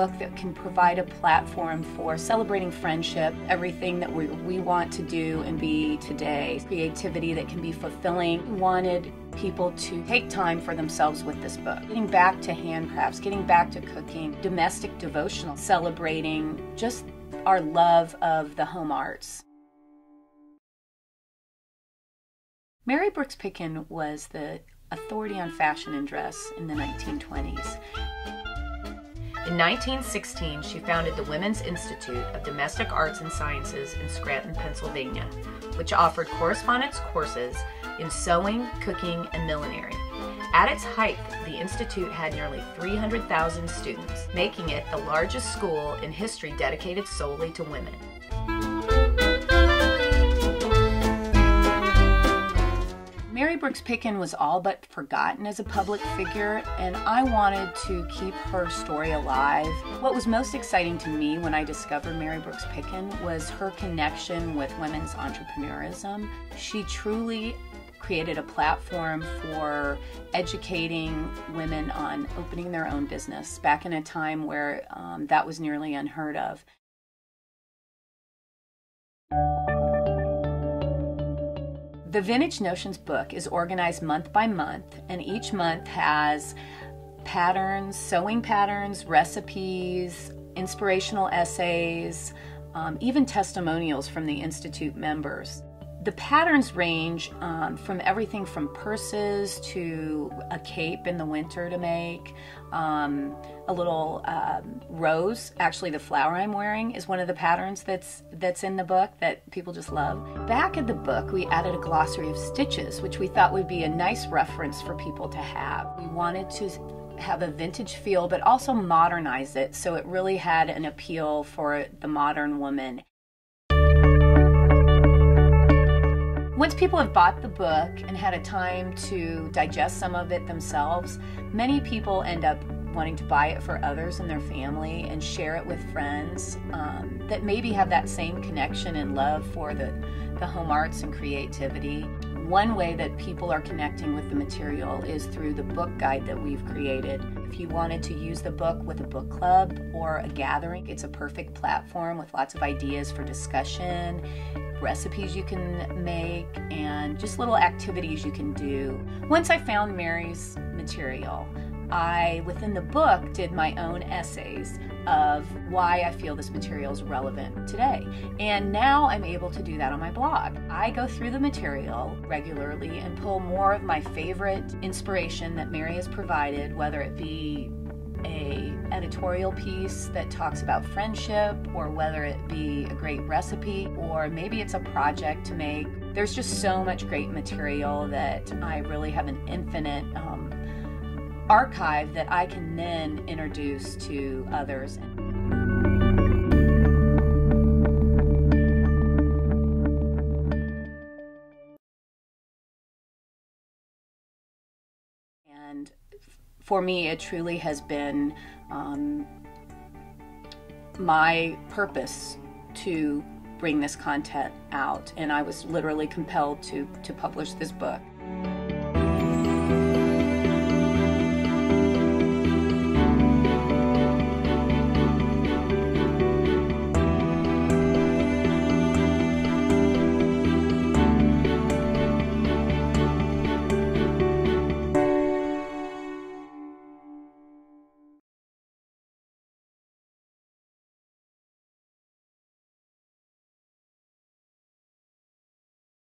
book that can provide a platform for celebrating friendship, everything that we, we want to do and be today, creativity that can be fulfilling. We wanted people to take time for themselves with this book. Getting back to handcrafts, getting back to cooking, domestic devotional, celebrating just our love of the home arts. Mary Brooks Picken was the authority on fashion and dress in the 1920s. In 1916, she founded the Women's Institute of Domestic Arts and Sciences in Scranton, Pennsylvania, which offered correspondence courses in sewing, cooking, and millinery. At its height, the Institute had nearly 300,000 students, making it the largest school in history dedicated solely to women. Brooks Picken was all but forgotten as a public figure, and I wanted to keep her story alive. What was most exciting to me when I discovered Mary Brooks Picken was her connection with women's entrepreneurism. She truly created a platform for educating women on opening their own business back in a time where um, that was nearly unheard of. The Vintage Notions book is organized month by month, and each month has patterns, sewing patterns, recipes, inspirational essays, um, even testimonials from the Institute members. The patterns range um, from everything from purses to a cape in the winter to make, um, a little um, rose. Actually, the flower I'm wearing is one of the patterns that's that's in the book that people just love. Back in the book, we added a glossary of stitches, which we thought would be a nice reference for people to have. We wanted to have a vintage feel, but also modernize it so it really had an appeal for the modern woman. Once people have bought the book and had a time to digest some of it themselves, many people end up wanting to buy it for others in their family and share it with friends um, that maybe have that same connection and love for the, the home arts and creativity. One way that people are connecting with the material is through the book guide that we've created. If you wanted to use the book with a book club or a gathering, it's a perfect platform with lots of ideas for discussion recipes you can make and just little activities you can do. Once I found Mary's material, I, within the book, did my own essays of why I feel this material is relevant today. And now I'm able to do that on my blog. I go through the material regularly and pull more of my favorite inspiration that Mary has provided, whether it be a editorial piece that talks about friendship or whether it be a great recipe or maybe it's a project to make there's just so much great material that i really have an infinite um, archive that i can then introduce to others. And for me, it truly has been um, my purpose to bring this content out, and I was literally compelled to to publish this book.